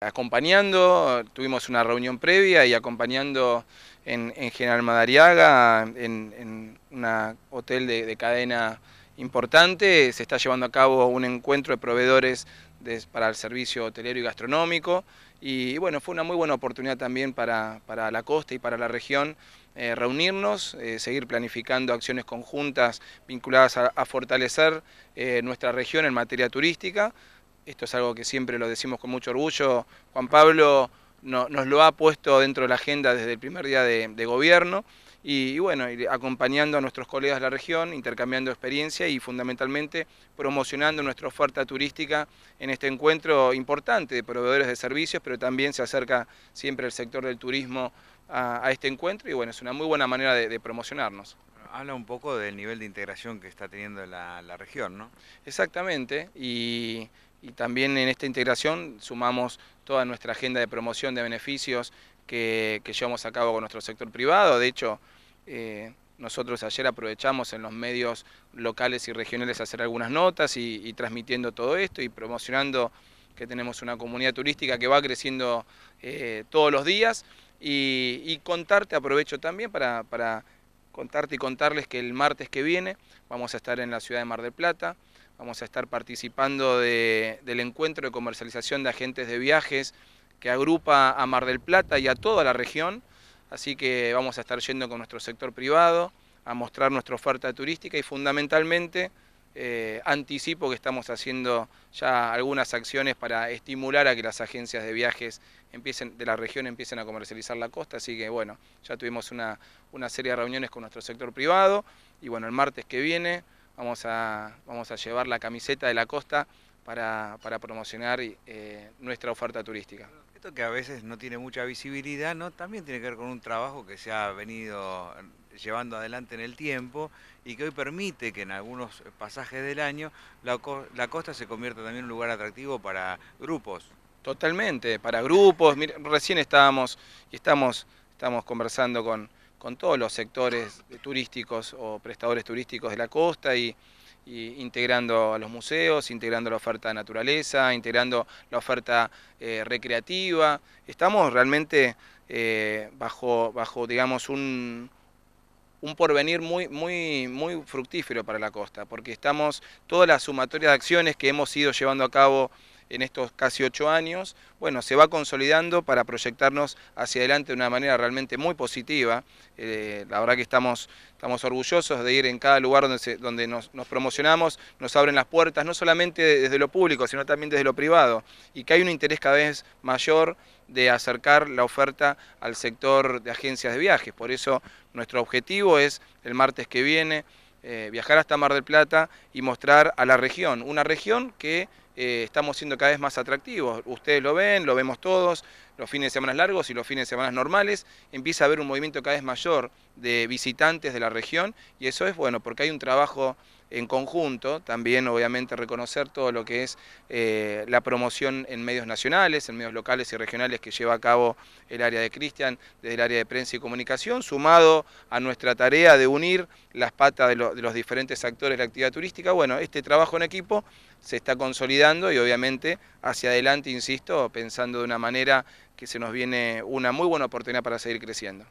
Acompañando, tuvimos una reunión previa y acompañando en, General Madariaga, en, un hotel de, cadena importante, se está llevando a cabo un encuentro de proveedores para el servicio hotelero y gastronómico y bueno, fue una muy buena oportunidad también para, la costa y para la región eh, reunirnos, eh, seguir planificando acciones conjuntas vinculadas a, fortalecer eh, nuestra región en materia turística. Esto es algo que siempre lo decimos con mucho orgullo. Juan Pablo nos lo ha puesto dentro de la agenda desde el primer día de, gobierno y, bueno, acompañando a nuestros colegas de la región, intercambiando experiencia y fundamentalmente promocionando nuestra oferta turística en este encuentro importante de proveedores de servicios, pero también se acerca siempre el sector del turismo a, este encuentro y bueno, es una muy buena manera de, promocionarnos. Habla un poco del nivel de integración que está teniendo la, la región, ¿no? Exactamente, y y también en esta integración sumamos toda nuestra agenda de promoción de beneficios que, llevamos a cabo con nuestro sector privado. De hecho, eh, nosotros ayer aprovechamos en los medios locales y regionales hacer algunas notas y, transmitiendo todo esto y promocionando que tenemos una comunidad turística que va creciendo eh, todos los días y, contarte, aprovecho también para contarte y contarles que el martes que viene vamos a estar en la ciudad de Mar del Plata, Vamos a estar participando del encuentro de comercialización de agentes de viajes que agrupa a Mar del Plata y a toda la región. Así que vamos a estar yendo con nuestro sector privado a mostrar nuestra oferta turística y fundamentalmente eh, anticipo que estamos haciendo ya algunas acciones para estimular a que las agencias de viajes de la región empiecen a comercializar la costa, así que bueno, ya tuvimos una, una serie de reuniones con nuestro sector privado y bueno, el martes que viene vamos a, vamos a llevar la camiseta de la costa para, promocionar eh, nuestra oferta turística. Esto que a veces no tiene mucha visibilidad, ¿no? también tiene que ver con un trabajo que se ha venido llevando adelante en el tiempo y que hoy permite que en algunos pasajes del año la, la costa se convierta también en un lugar atractivo para grupos. Totalmente, para grupos. recién estábamos y estamos, estamos conversando con, con todos los sectores turísticos o prestadores turísticos de la costa y, integrando a los museos, integrando la oferta de naturaleza, integrando la oferta eh, recreativa. Estamos realmente eh, bajo, bajo, digamos, un, un porvenir muy, muy, muy fructífero para la costa, porque estamos, toda la sumatoria de acciones que hemos ido llevando a cabo en estos casi ocho años, bueno, se va consolidando para proyectarnos hacia adelante de una manera realmente muy positiva. Eh, la verdad que estamos, estamos orgullosos de ir en cada lugar donde, donde nos, promocionamos, nos abren las puertas, no solamente desde lo público, sino también desde lo privado, y que hay un interés cada vez mayor de acercar la oferta al sector de agencias de viajes. Por eso nuestro objetivo es el martes que viene eh, viajar hasta Mar del Plata y mostrar a la región, una región que eh, estamos siendo cada vez más atractivos. Ustedes lo ven, lo vemos todos, los fines de semana largos y los fines de semana normales, empieza a haber un movimiento cada vez mayor de visitantes de la región y eso es bueno porque hay un trabajo en conjunto, también obviamente reconocer todo lo que es eh, la promoción en medios nacionales, en medios locales y regionales que lleva a cabo el área de Cristian desde el área de prensa y comunicación, sumado a nuestra tarea de unir las patas de, de los diferentes actores de la actividad turística. Bueno, este trabajo en equipo se está consolidando y obviamente hacia adelante, insisto, pensando de una manera que se nos viene una muy buena oportunidad para seguir creciendo.